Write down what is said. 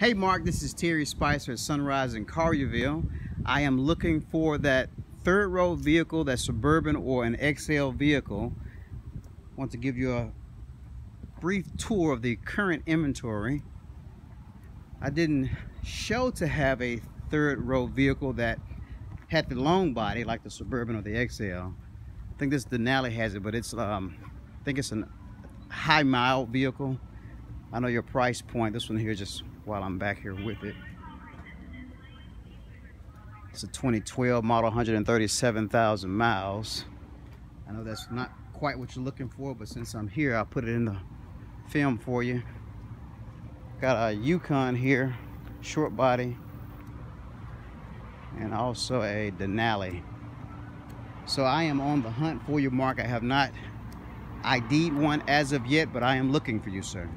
Hey Mark, this is Terry Spicer at Sunrise in Collierville. I am looking for that third row vehicle, that Suburban or an XL vehicle. I want to give you a brief tour of the current inventory. I didn't show to have a third row vehicle that had the long body like the Suburban or the XL. I think this Denali has it, but it's um, I think it's a high mile vehicle. I know your price point. This one here just while I'm back here with it. It's a 2012 model, 137,000 miles. I know that's not quite what you're looking for, but since I'm here, I'll put it in the film for you. Got a Yukon here, short body, and also a Denali. So I am on the hunt for you, Mark. I have not ID'd one as of yet, but I am looking for you, sir.